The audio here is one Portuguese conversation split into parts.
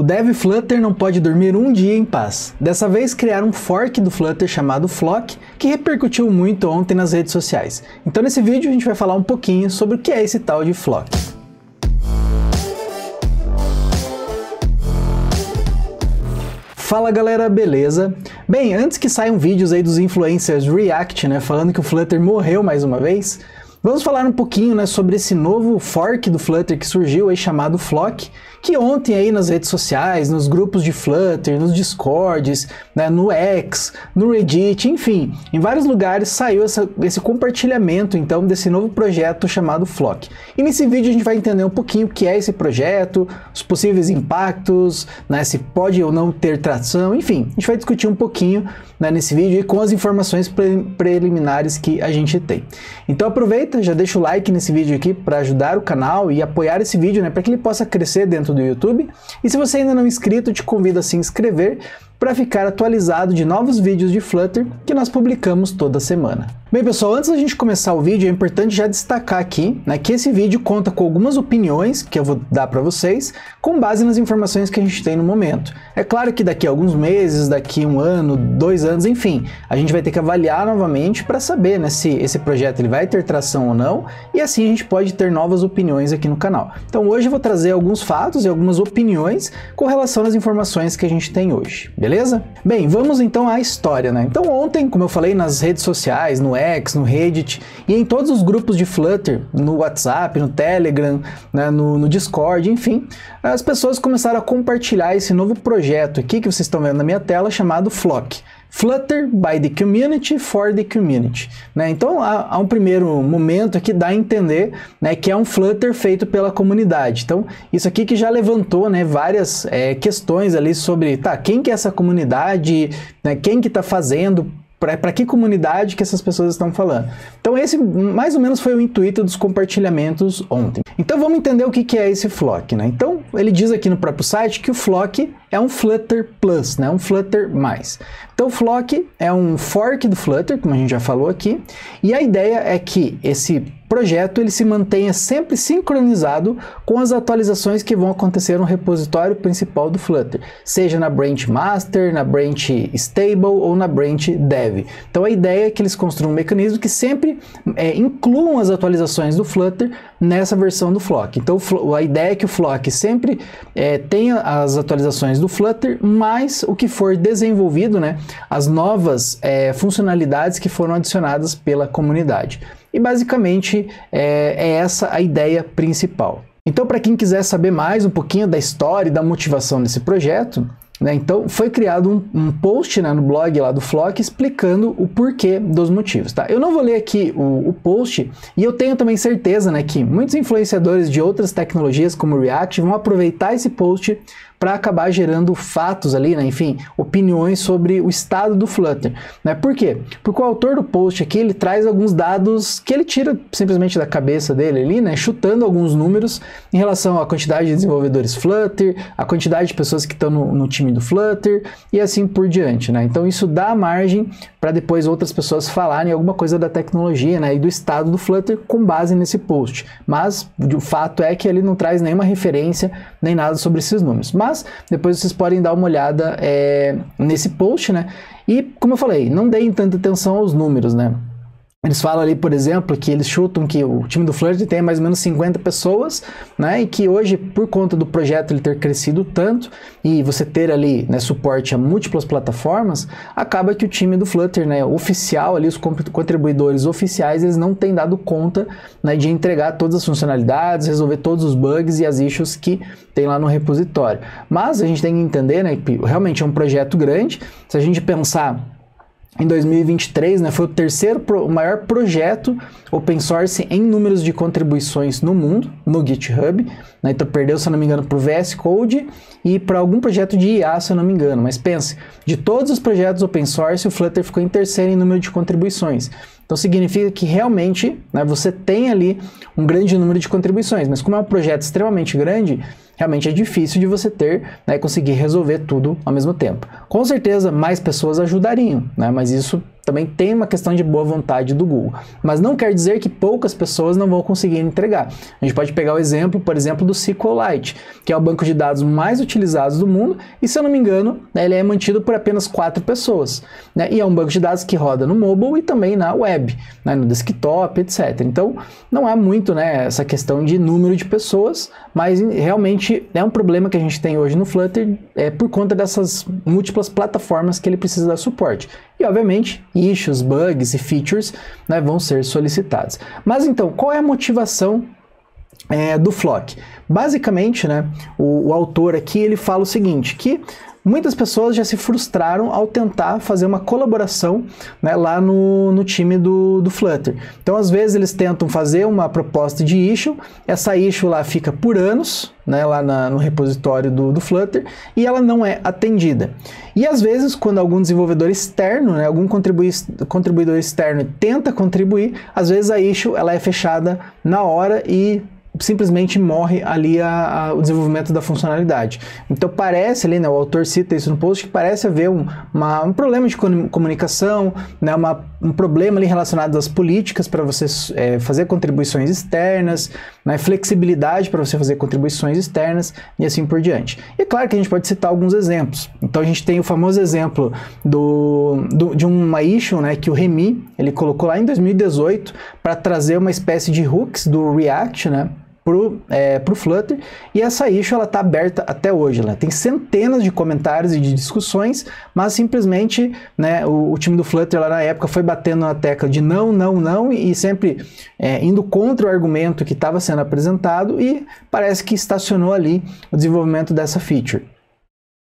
O dev Flutter não pode dormir um dia em paz. Dessa vez criaram um fork do Flutter chamado Flock, que repercutiu muito ontem nas redes sociais. Então nesse vídeo a gente vai falar um pouquinho sobre o que é esse tal de Flock. Fala galera, beleza? Bem, antes que saiam vídeos aí dos influencers React, né, falando que o Flutter morreu mais uma vez, vamos falar um pouquinho, né, sobre esse novo fork do Flutter que surgiu aí chamado Flock, que ontem aí nas redes sociais, nos grupos de Flutter, nos Discords, né, no X, no Reddit, enfim, em vários lugares saiu essa, esse compartilhamento então desse novo projeto chamado Flock. E nesse vídeo a gente vai entender um pouquinho o que é esse projeto, os possíveis impactos, né, se pode ou não ter tração, enfim, a gente vai discutir um pouquinho né, nesse vídeo e com as informações pre preliminares que a gente tem. Então aproveita, já deixa o like nesse vídeo aqui para ajudar o canal e apoiar esse vídeo, né, para que ele possa crescer dentro do YouTube. E se você ainda não é inscrito, te convido a se inscrever para ficar atualizado de novos vídeos de Flutter que nós publicamos toda semana. Bem pessoal, antes da gente começar o vídeo, é importante já destacar aqui né, que esse vídeo conta com algumas opiniões que eu vou dar para vocês, com base nas informações que a gente tem no momento. É claro que daqui a alguns meses, daqui um ano, dois anos, enfim, a gente vai ter que avaliar novamente para saber né, se esse projeto ele vai ter tração ou não, e assim a gente pode ter novas opiniões aqui no canal. Então hoje eu vou trazer alguns fatos e algumas opiniões com relação às informações que a gente tem hoje, beleza? Bem, vamos então à história, né? Então ontem, como eu falei nas redes sociais, no X, no Reddit e em todos os grupos de Flutter, no WhatsApp, no Telegram, né, no, no Discord, enfim, as pessoas começaram a compartilhar esse novo projeto aqui que vocês estão vendo na minha tela chamado Flock. Flutter by the community for the community. Né? Então há, há, um primeiro momento aqui dá a entender né, que é um Flutter feito pela comunidade. Então isso aqui que já levantou né, várias é, questões ali sobre tá, quem que é essa comunidade, né, quem que está fazendo, para que comunidade que essas pessoas estão falando. Então esse mais ou menos foi o intuito dos compartilhamentos ontem. Então vamos entender o que, que é esse Flock, né? Então ele diz aqui no próprio site que o Flock é um Flutter Plus, né? Um Flutter mais. Então o Flock é um fork do Flutter, como a gente já falou aqui, e a ideia é que esse projeto ele se mantenha sempre sincronizado com as atualizações que vão acontecer no repositório principal do Flutter, seja na branch master, na branch stable ou na branch dev. Então a ideia é que eles construam um mecanismo que sempre é, incluam as atualizações do Flutter nessa versão do Flock. Então a ideia é que o Flock sempre é, tenha as atualizações do Flutter, mais o que for desenvolvido, né, as novas é, funcionalidades que foram adicionadas pela comunidade. E basicamente é, é essa a ideia principal. Então, para quem quiser saber mais um pouquinho da história e da motivação desse projeto, né, então foi criado um, um post né, no blog lá do Flock explicando o porquê dos motivos. Tá? Eu não vou ler aqui o, o post e eu tenho também certeza né, que muitos influenciadores de outras tecnologias como React vão aproveitar esse post para acabar gerando fatos ali, né? enfim, opiniões sobre o estado do Flutter. Né? Por quê? Porque o autor do post aqui ele traz alguns dados que ele tira simplesmente da cabeça dele ali, né? chutando alguns números em relação à quantidade de desenvolvedores Flutter, a quantidade de pessoas que estão no, no time do Flutter e assim por diante. Né? Então isso dá margem para depois outras pessoas falarem alguma coisa da tecnologia né? e do estado do Flutter com base nesse post. Mas o fato é que ele não traz nenhuma referência nem nada sobre esses números. Mas depois vocês podem dar uma olhada é, nesse post, né? E, como eu falei, não deem tanta atenção aos números, né? Eles falam ali, por exemplo, que eles chutam que o time do Flirt tem mais ou menos 50 pessoas, né? E que hoje, por conta do projeto ele ter crescido tanto e você ter ali né, suporte a múltiplas plataformas, acaba que o time do Flutter, né, oficial ali, os contribuidores oficiais, eles não têm dado conta né, de entregar todas as funcionalidades, resolver todos os bugs e as issues que tem lá no repositório. Mas a gente tem que entender, né, que realmente é um projeto grande. Se a gente pensar em 2023, né, foi o terceiro pro, maior projeto open source em números de contribuições no mundo, no GitHub. Né, então perdeu, se eu não me engano, para o VS Code e para algum projeto de IA, se eu não me engano. Mas pense, de todos os projetos open source, o Flutter ficou em terceiro em número de contribuições. Então significa que realmente né, você tem ali um grande número de contribuições, mas como é um projeto extremamente grande, realmente é difícil de você ter né, conseguir resolver tudo ao mesmo tempo. Com certeza mais pessoas ajudariam, né, mas isso também tem uma questão de boa vontade do Google. Mas não quer dizer que poucas pessoas não vão conseguir entregar. A gente pode pegar o exemplo, por exemplo, do SQLite, que é o banco de dados mais utilizado do mundo, e se eu não me engano, né, ele é mantido por apenas quatro pessoas. Né, e é um banco de dados que roda no mobile e também na web, né, no desktop, etc. Então, não há muito né, essa questão de número de pessoas, mas realmente é um problema que a gente tem hoje no Flutter é, por conta dessas múltiplas plataformas que ele precisa dar suporte. E, obviamente, issues, bugs e features né, vão ser solicitados. Mas então, qual é a motivação é, do Flock? Basicamente, né, o, o autor aqui ele fala o seguinte, que muitas pessoas já se frustraram ao tentar fazer uma colaboração né, lá no, no time do, do Flutter. Então, às vezes, eles tentam fazer uma proposta de issue, essa issue lá fica por anos, né, lá na, no repositório do, do, Flutter, e ela não é atendida. E às vezes, quando algum desenvolvedor externo, né, algum contribuidor externo tenta contribuir, às vezes a issue ela é fechada na hora e simplesmente morre ali a, a, o desenvolvimento da funcionalidade. Então parece ali, né, o autor cita isso no post, que parece haver um, uma, um problema de comunicação, né, uma, um problema ali relacionado às políticas para você é, fazer contribuições externas, né, flexibilidade para você fazer contribuições externas e assim por diante. E é claro que a gente pode citar alguns exemplos. Então a gente tem o famoso exemplo do, do de uma issue né, que o Remy ele colocou lá em 2018 para trazer uma espécie de hooks do React, né, pro, é, Flutter e essa issue ela está aberta até hoje. Ela tem centenas de comentários e de discussões, mas simplesmente né, o, o, time do Flutter lá na época foi batendo na tecla de não, não, não e, e sempre é, indo contra o argumento que estava sendo apresentado e parece que estacionou ali o desenvolvimento dessa feature.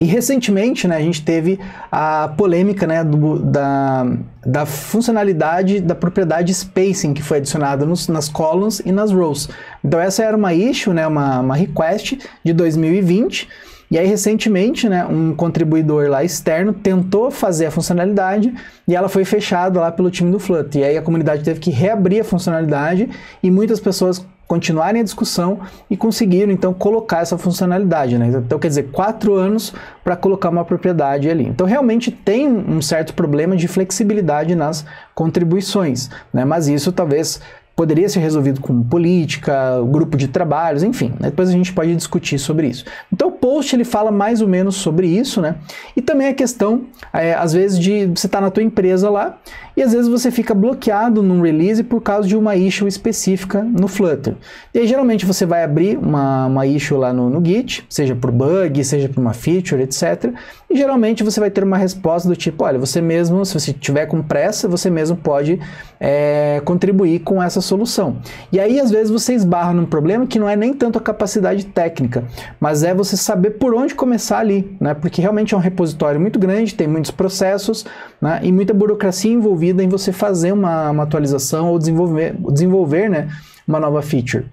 E recentemente né, a gente teve a polêmica né, do, da, da funcionalidade da propriedade spacing que foi adicionada nos, nas columns e nas rows. Então essa era uma issue, né, uma, uma request de 2020, e aí recentemente né, um contribuidor lá externo tentou fazer a funcionalidade e ela foi fechada lá pelo time do Flutter. E aí a comunidade teve que reabrir a funcionalidade e muitas pessoas continuarem a discussão e conseguiram então colocar essa funcionalidade. Né? Então, quer dizer, quatro anos para colocar uma propriedade ali. Então, realmente tem um certo problema de flexibilidade nas contribuições, né? mas isso talvez poderia ser resolvido com política, grupo de trabalhos, enfim. Né? Depois a gente pode discutir sobre isso. Então o post ele fala mais ou menos sobre isso, né? E também a questão, é, às vezes, de você estar tá na tua empresa lá e às vezes você fica bloqueado num release por causa de uma issue específica no Flutter. E aí geralmente você vai abrir uma, uma issue lá no, no Git, seja por bug, seja por uma feature, etc. E geralmente você vai ter uma resposta do tipo, olha, você mesmo, se você tiver com pressa, você mesmo pode é, contribuir com essa solução. E aí às vezes você esbarra num problema que não é nem tanto a capacidade técnica, mas é você saber por onde começar ali, né? Porque realmente é um repositório muito grande, tem muitos processos né? e muita burocracia envolvida em você fazer uma, uma atualização ou desenvolver, desenvolver né, uma nova feature.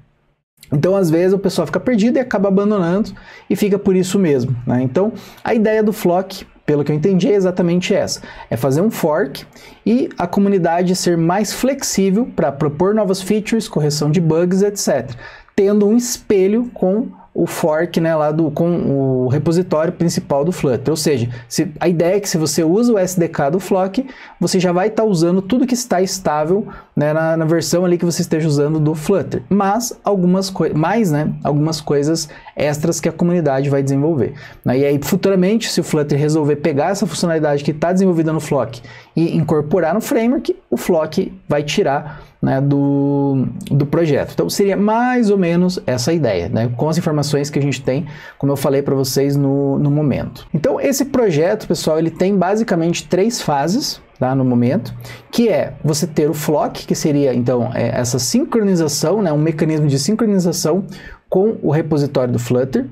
Então, às vezes, o pessoal fica perdido e acaba abandonando e fica por isso mesmo. Né? Então, a ideia do Flock, pelo que eu entendi, é exatamente essa: é fazer um fork e a comunidade ser mais flexível para propor novas features, correção de bugs, etc. Tendo um espelho com o fork né, lá do, com o repositório principal do Flutter. Ou seja, se, a ideia é que se você usa o SDK do Flock, você já vai estar tá usando tudo que está estável né, na, na, versão ali que você esteja usando do Flutter. Mas algumas mais né, algumas coisas extras que a comunidade vai desenvolver. Né? E aí, futuramente, se o Flutter resolver pegar essa funcionalidade que está desenvolvida no Flock e incorporar no framework, o Flock vai tirar né, do, do projeto. Então seria mais ou menos essa ideia, né, com as informações que a gente tem, como eu falei para vocês no, no momento. Então esse projeto, pessoal, ele tem basicamente três fases. Tá, no momento, que é você ter o flock, que seria então é, essa sincronização, né, um mecanismo de sincronização com o repositório do Flutter.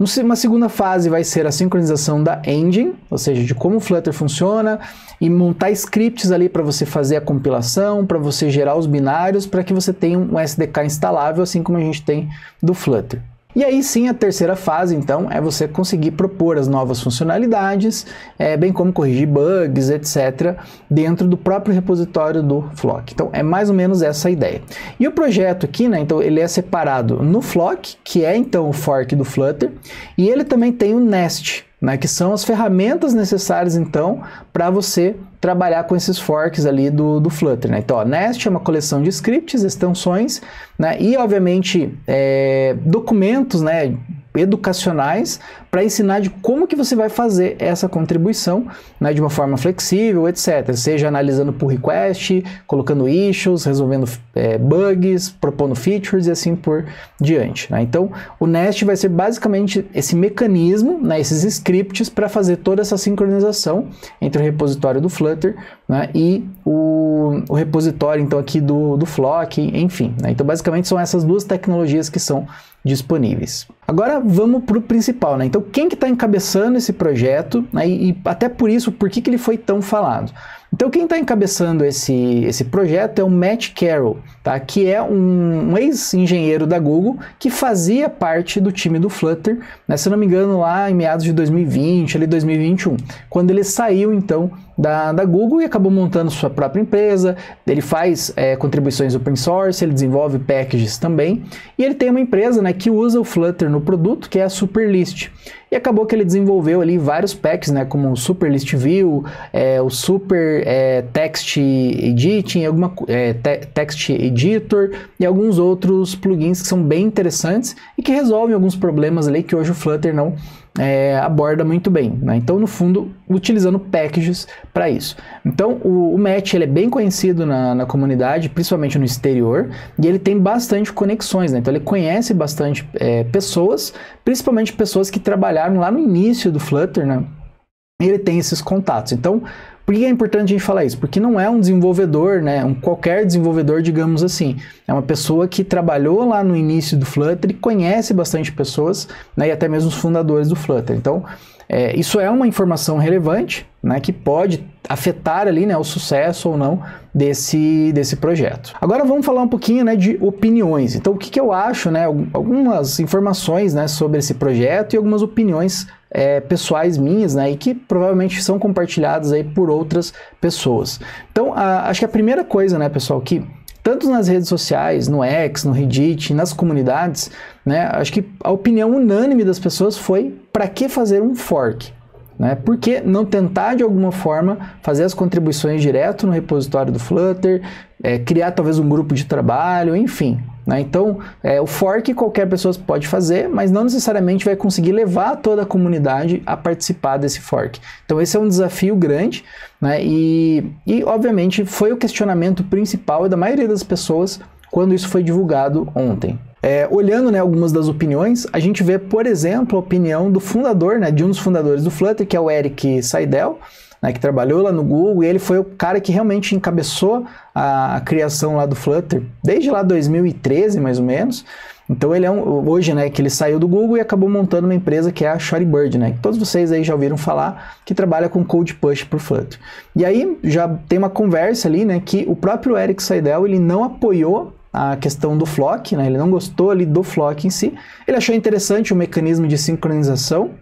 Uma segunda fase vai ser a sincronização da engine, ou seja, de como o Flutter funciona e montar scripts ali para você fazer a compilação, para você gerar os binários, para que você tenha um SDK instalável, assim como a gente tem do Flutter. E aí sim, a terceira fase, então, é você conseguir propor as novas funcionalidades, é, bem como corrigir bugs, etc., dentro do próprio repositório do Flock. Então, é mais ou menos essa a ideia. E o projeto aqui, né, então, ele é separado no Flock, que é, então, o fork do Flutter, e ele também tem o Nest, né, que são as ferramentas necessárias então para você trabalhar com esses forks ali do, do Flutter. Né? Então, ó, Nest é uma coleção de scripts, extensões, né, e obviamente é, documentos, né, educacionais para ensinar de como que você vai fazer essa contribuição né, de uma forma flexível, etc. Seja analisando pull request, colocando issues, resolvendo é, bugs, propondo features e assim por diante. Né? Então, o Nest vai ser basicamente esse mecanismo, né, esses scripts para fazer toda essa sincronização entre o repositório do Flutter né, e o, o, repositório então aqui do, do Flock, enfim. Né? Então, basicamente são essas duas tecnologias que são disponíveis. Agora vamos para o principal, né? Então quem que está encabeçando esse projeto né? e, e, até por isso, por que, que ele foi tão falado? Então quem está encabeçando esse, esse projeto é o Matt Carroll, tá? que é um, um ex-engenheiro da Google que fazia parte do time do Flutter, né? se não me engano lá em meados de 2020, ali 2021, quando ele saiu então da, da Google e acabou montando sua própria empresa. Ele faz é, contribuições open source, ele desenvolve packages também e ele tem uma empresa né, que usa o Flutter no produto, que é a Superlist. E acabou que ele desenvolveu ali vários packs, né, como o Super List View, é, o Super é, Text Editing, alguma, é, te, Text Editor e alguns outros plugins que são bem interessantes e que resolvem alguns problemas ali que hoje o Flutter não é, aborda muito bem. Né? Então, no fundo, utilizando packages para isso. Então, o, o Match ele é bem conhecido na, na, comunidade, principalmente no exterior, e ele tem bastante conexões. Né? Então, ele conhece bastante é, pessoas, principalmente pessoas que trabalharam lá no início do Flutter, né? Ele tem esses contatos. Então, por que é importante a gente falar isso? Porque não é um desenvolvedor, né? Um qualquer desenvolvedor, digamos assim. É uma pessoa que trabalhou lá no início do Flutter e conhece bastante pessoas, né? E até mesmo os fundadores do Flutter. Então, é, isso é uma informação relevante, né? Que pode afetar ali, né? O sucesso ou não desse, desse projeto. Agora vamos falar um pouquinho, né? De opiniões. Então, o que, que eu acho, né? Algumas informações, né? Sobre esse projeto e algumas opiniões é, pessoais minhas, né, e que provavelmente são compartilhadas aí por outras pessoas. Então, a, acho que a primeira coisa, né, pessoal, que tanto nas redes sociais, no X, no Reddit, nas comunidades, né, acho que a opinião unânime das pessoas foi para que fazer um fork? Né? Por que não tentar de alguma forma fazer as contribuições direto no repositório do Flutter, é, criar talvez um grupo de trabalho, enfim, né? Então, é, o fork qualquer pessoa pode fazer, mas não necessariamente vai conseguir levar toda a comunidade a participar desse fork. Então, esse é um desafio grande, né? e, e obviamente foi o questionamento principal da maioria das pessoas quando isso foi divulgado ontem. É, olhando né, algumas das opiniões, a gente vê, por exemplo, a opinião do fundador, né, de um dos fundadores do Flutter, que é o Eric Seidel, né, que trabalhou lá no Google, e ele foi o cara que realmente encabeçou a, a criação lá do Flutter, desde lá 2013, mais ou menos. Então ele é um, hoje, né, que ele saiu do Google e acabou montando uma empresa que é a Shortbird, né, que todos vocês aí já ouviram falar, que trabalha com code push por Flutter. E aí já tem uma conversa ali, né, que o próprio Eric Seidel, ele não apoiou a questão do Flock, né, ele não gostou ali do Flock em si, ele achou interessante o mecanismo de sincronização,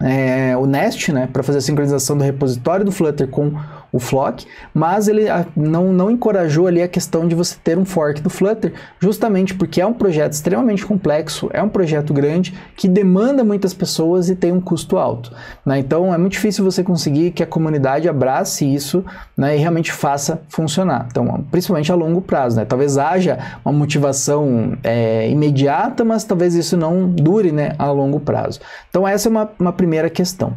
é, o Nest, né, para fazer a sincronização do repositório do Flutter com o Flock, mas ele ah, não, não encorajou ali a questão de você ter um fork do Flutter, justamente porque é um projeto extremamente complexo, é um projeto grande que demanda muitas pessoas e tem um custo alto. Né? Então é muito difícil você conseguir que a comunidade abrace isso né, e realmente faça funcionar. Então, principalmente a longo prazo. Né? Talvez haja uma motivação é, imediata, mas talvez isso não dure né, a longo prazo. Então essa é uma, uma primeira questão.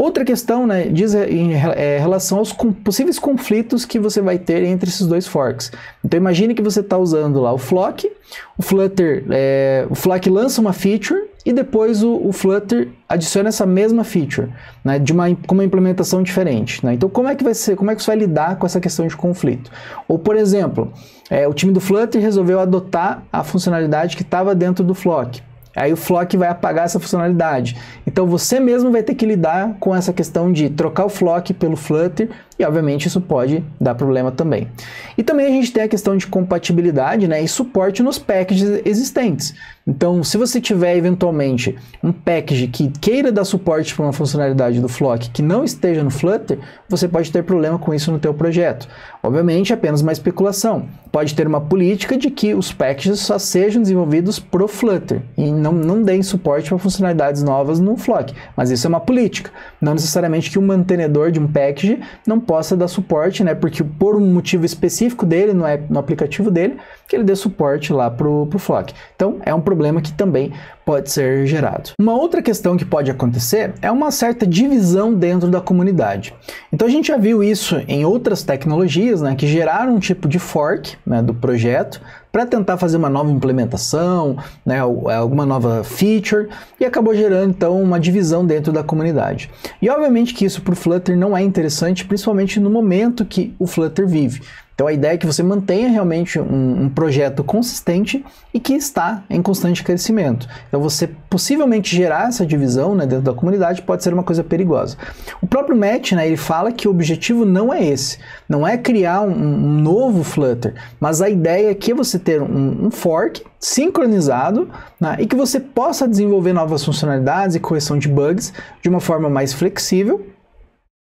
Outra questão né, diz em é, relação aos possíveis conflitos que você vai ter entre esses dois forks. Então imagine que você está usando lá o Flock, o Flutter, é, o Flock lança uma feature e depois o, o Flutter adiciona essa mesma feature, né, de uma, com uma implementação diferente. Né? Então como é que vai ser, como é que você vai lidar com essa questão de conflito? Ou por exemplo, é, o time do Flutter resolveu adotar a funcionalidade que estava dentro do Flock. Aí o Flock vai apagar essa funcionalidade. Então você mesmo vai ter que lidar com essa questão de trocar o Flock pelo Flutter e obviamente isso pode dar problema também. E também a gente tem a questão de compatibilidade né, e suporte nos packages existentes. Então, se você tiver eventualmente um package que queira dar suporte para uma funcionalidade do Flock que não esteja no Flutter, você pode ter problema com isso no teu projeto. Obviamente, é apenas uma especulação. Pode ter uma política de que os packages só sejam desenvolvidos pro Flutter e não, não deem suporte para funcionalidades novas no Flock. Mas isso é uma política. Não necessariamente que o mantenedor de um package não possa dar suporte, né? Porque por um motivo específico dele, no, no aplicativo dele, que ele dê suporte lá pro, pro Flock. Então, é um problema que também pode ser gerado. Uma outra questão que pode acontecer é uma certa divisão dentro da comunidade. Então a gente já viu isso em outras tecnologias, né, que geraram um tipo de fork né, do projeto para tentar fazer uma nova implementação, né, é, alguma nova feature, e acabou gerando então uma divisão dentro da comunidade. E obviamente que isso para o Flutter não é interessante, principalmente no momento que o Flutter vive. Então a ideia é que você mantenha realmente um, um, projeto consistente e que está em constante crescimento. Então você possivelmente gerar essa divisão né, dentro da comunidade pode ser uma coisa perigosa. O próprio Matt né, ele fala que o objetivo não é esse, não é criar um, um novo Flutter, mas a ideia é que você ter um, um fork sincronizado né, e que você possa desenvolver novas funcionalidades e correção de bugs de uma forma mais flexível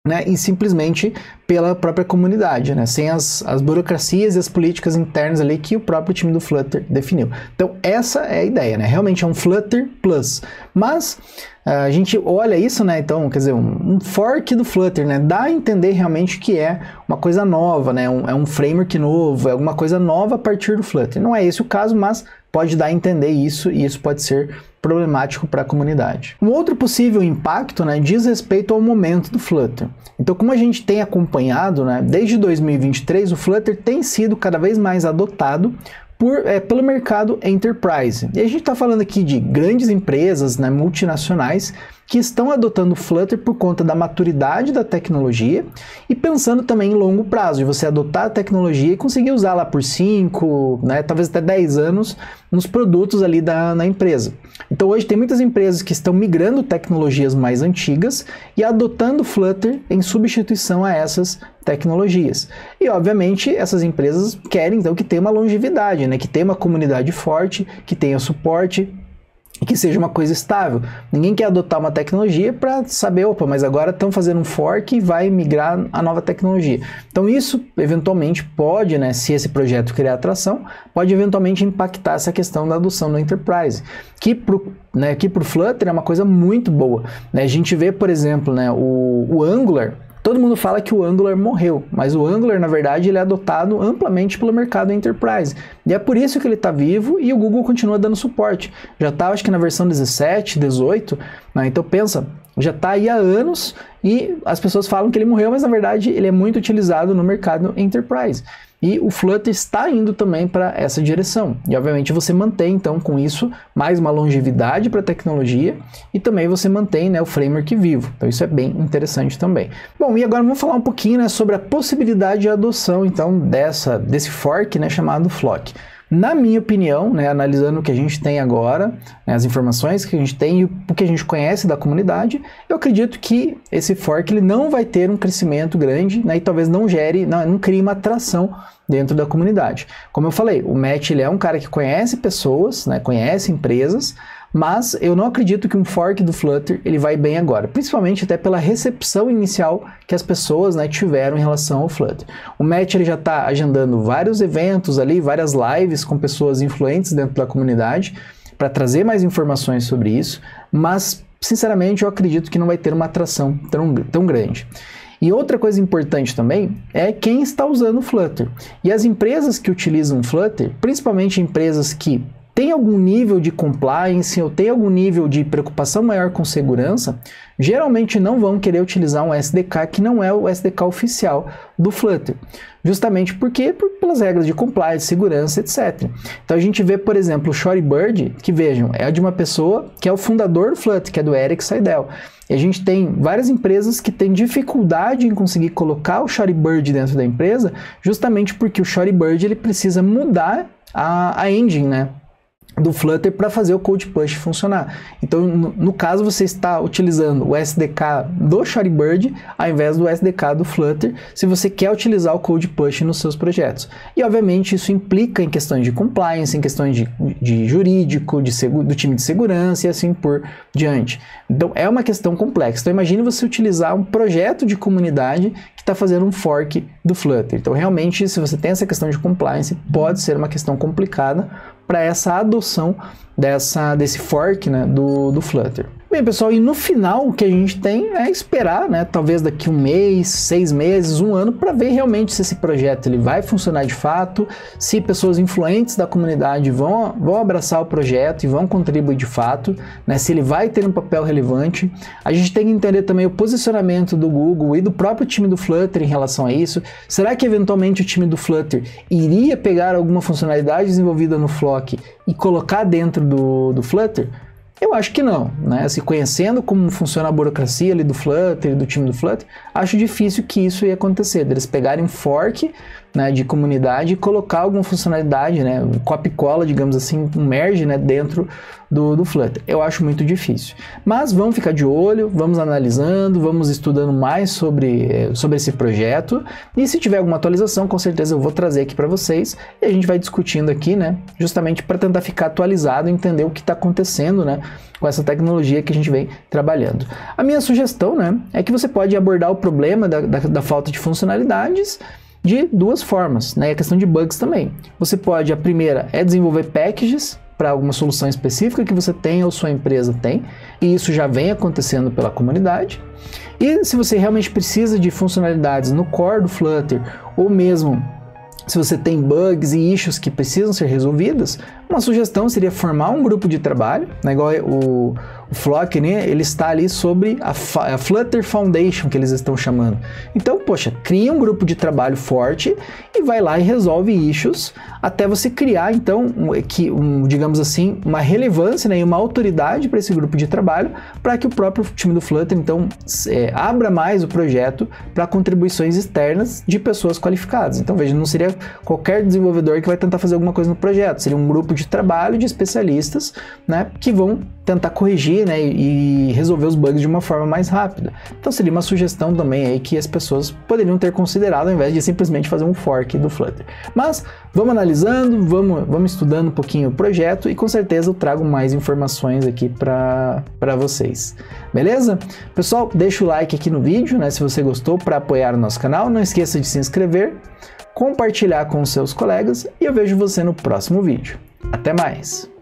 né, e simplesmente pela própria comunidade, né, sem as, as burocracias e as políticas internas ali que o próprio time do Flutter definiu. Então essa é a ideia, né, realmente é um Flutter Plus, mas a gente olha isso, né, então, quer dizer, um, um, fork do Flutter, né, dá a entender realmente que é uma coisa nova, né, um, é um framework novo, é alguma coisa nova a partir do Flutter. Não é esse o caso, mas pode dar a entender isso e isso pode ser problemático para a comunidade. Um outro possível impacto né, diz respeito ao momento do Flutter. Então, como a gente tem acompanhado, né, desde 2023 o Flutter tem sido cada vez mais adotado por, é, pelo mercado enterprise. E a gente está falando aqui de grandes empresas né, multinacionais que estão adotando o Flutter por conta da maturidade da tecnologia e pensando também em longo prazo, de você adotar a tecnologia e conseguir usá-la por 5, né, talvez até 10 anos nos produtos ali da na empresa. Então hoje tem muitas empresas que estão migrando tecnologias mais antigas e adotando Flutter em substituição a essas tecnologias. E obviamente essas empresas querem então que tenha uma longevidade, né, que tenha uma comunidade forte, que tenha suporte, que seja uma coisa estável. Ninguém quer adotar uma tecnologia para saber, opa, mas agora estão fazendo um fork e vai migrar a nova tecnologia. Então isso eventualmente pode, né, se esse projeto criar atração, pode eventualmente impactar essa questão da adoção do enterprise, que para né, que o Flutter é uma coisa muito boa. Né? A gente vê, por exemplo, né, o, o Angular, Todo mundo fala que o Angular morreu, mas o Angular, na verdade, ele é adotado amplamente pelo mercado enterprise. E é por isso que ele está vivo e o Google continua dando suporte. Já está, acho que na versão 17, 18. Né? Então pensa, já está aí há anos e as pessoas falam que ele morreu, mas na verdade ele é muito utilizado no mercado enterprise. E o Flutter está indo também para essa direção. E obviamente você mantém então com isso mais uma longevidade para a tecnologia e também você mantém né, o framework vivo. Então isso é bem interessante também. Bom, e agora vamos falar um pouquinho né, sobre a possibilidade de adoção então dessa desse fork né, chamado Flock. Na minha opinião, né, analisando o que a gente tem agora, né, as informações que a gente tem e o que a gente conhece da comunidade, eu acredito que esse fork ele não vai ter um crescimento grande né, e talvez não gere, não, não crie uma atração dentro da comunidade. Como eu falei, o Matt ele é um cara que conhece pessoas, né, conhece empresas, mas eu não acredito que um fork do Flutter ele vai bem agora, principalmente até pela recepção inicial que as pessoas né, tiveram em relação ao Flutter. O Matt ele já está agendando vários eventos ali, várias lives com pessoas influentes dentro da comunidade para trazer mais informações sobre isso, mas sinceramente eu acredito que não vai ter uma atração tão, tão grande. E outra coisa importante também é quem está usando o Flutter. E as empresas que utilizam o Flutter, principalmente empresas que tem algum nível de compliance ou tem algum nível de preocupação maior com segurança, geralmente não vão querer utilizar um SDK que não é o SDK oficial do Flutter. Justamente porque por, pelas regras de compliance, segurança, etc. Então a gente vê, por exemplo, o Shortbird, que vejam, é de uma pessoa que é o fundador do Flutter, que é do Eric Seidel. E a gente tem várias empresas que têm dificuldade em conseguir colocar o Shortbird dentro da empresa, justamente porque o Shortbird ele precisa mudar a, a engine, né? Do Flutter para fazer o Code Push funcionar. Então, no, caso, você está utilizando o SDK do Shortbird ao invés do SDK do Flutter, se você quer utilizar o Code Push nos seus projetos. E, obviamente, isso implica em questões de compliance, em questões de, de jurídico, de do time de segurança e assim por diante. Então, é uma questão complexa. Então, imagine você utilizar um projeto de comunidade que está fazendo um fork do Flutter. Então, realmente, se você tem essa questão de compliance, pode ser uma questão complicada, para essa adoção dessa, desse fork né, do, do Flutter. Bem, pessoal, e no final o que a gente tem é esperar, né, talvez daqui um mês, seis meses, um ano, para ver realmente se esse projeto ele vai funcionar de fato, se pessoas influentes da comunidade vão, vão abraçar o projeto e vão contribuir de fato, né, se ele vai ter um papel relevante. A gente tem que entender também o posicionamento do Google e do próprio time do Flutter em relação a isso. Será que eventualmente o time do Flutter iria pegar alguma funcionalidade desenvolvida no Flock e colocar dentro do, do Flutter? Eu acho que não, né? Se conhecendo como funciona a burocracia ali do Flutter, do time do Flutter, acho difícil que isso ia acontecer, eles pegarem um fork né, de comunidade e colocar alguma funcionalidade, né, copy-cola, digamos assim, um merge né, dentro do, do Flutter. Eu acho muito difícil. Mas vamos ficar de olho, vamos analisando, vamos estudando mais sobre, eh, sobre esse projeto e se tiver alguma atualização, com certeza eu vou trazer aqui para vocês e a gente vai discutindo aqui, né, justamente para tentar ficar atualizado e entender o que está acontecendo, né, com essa tecnologia que a gente vem trabalhando. A minha sugestão, né, é que você pode abordar o problema da, da, da falta de funcionalidades de duas formas, né? A questão de bugs também. Você pode, a primeira é desenvolver packages para alguma solução específica que você tem ou sua empresa tem, e isso já vem acontecendo pela comunidade. E se você realmente precisa de funcionalidades no core do Flutter ou mesmo se você tem bugs e issues que precisam ser resolvidos, uma sugestão seria formar um grupo de trabalho, né, igual o, o Flock, né, ele está ali sobre a, a, Flutter Foundation, que eles estão chamando. Então, poxa, cria um grupo de trabalho forte e vai lá e resolve issues até você criar, então, um, um, digamos assim, uma relevância né, e uma autoridade para esse grupo de trabalho, para que o próprio time do Flutter, então, é, abra mais o projeto para contribuições externas de pessoas qualificadas. Então, veja, não seria qualquer desenvolvedor que vai tentar fazer alguma coisa no projeto, seria um grupo de trabalho de especialistas né, que vão tentar corrigir né, e resolver os bugs de uma forma mais rápida. Então seria uma sugestão também aí que as pessoas poderiam ter considerado ao invés de simplesmente fazer um fork do Flutter. Mas vamos analisando, vamos, vamos estudando um pouquinho o projeto e com certeza eu trago mais informações aqui para vocês. Beleza? Pessoal, deixa o like aqui no vídeo, né, se você gostou, para apoiar o nosso canal. Não esqueça de se inscrever, compartilhar com seus colegas e eu vejo você no próximo vídeo. Até mais!